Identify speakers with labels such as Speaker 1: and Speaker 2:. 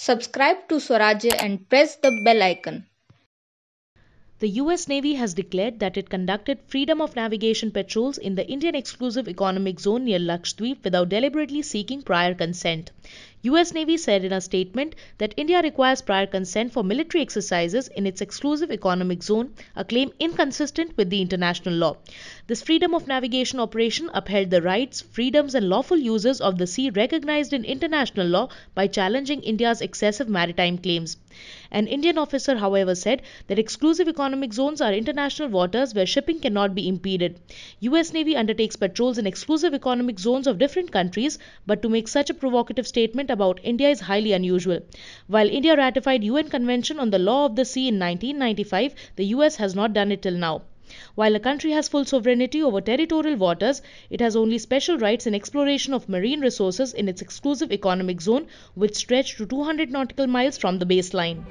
Speaker 1: Subscribe to Swarajya and press the bell icon.
Speaker 2: The US Navy has declared that it conducted freedom of navigation patrols in the Indian exclusive economic zone near Lakshadweep without deliberately seeking prior consent. US Navy said in a statement that India requires prior consent for military exercises in its exclusive economic zone, a claim inconsistent with the international law. This freedom of navigation operation upheld the rights, freedoms and lawful uses of the sea recognized in international law by challenging India's excessive maritime claims. An Indian officer, however, said that exclusive economic zones are international waters where shipping cannot be impeded. US Navy undertakes patrols in exclusive economic zones of different countries, but to make such a provocative statement about India is highly unusual. While India ratified UN Convention on the Law of the Sea in 1995, the US has not done it till now. While a country has full sovereignty over territorial waters, it has only special rights in exploration of marine resources in its exclusive economic zone, which stretch to 200 nautical miles from the baseline.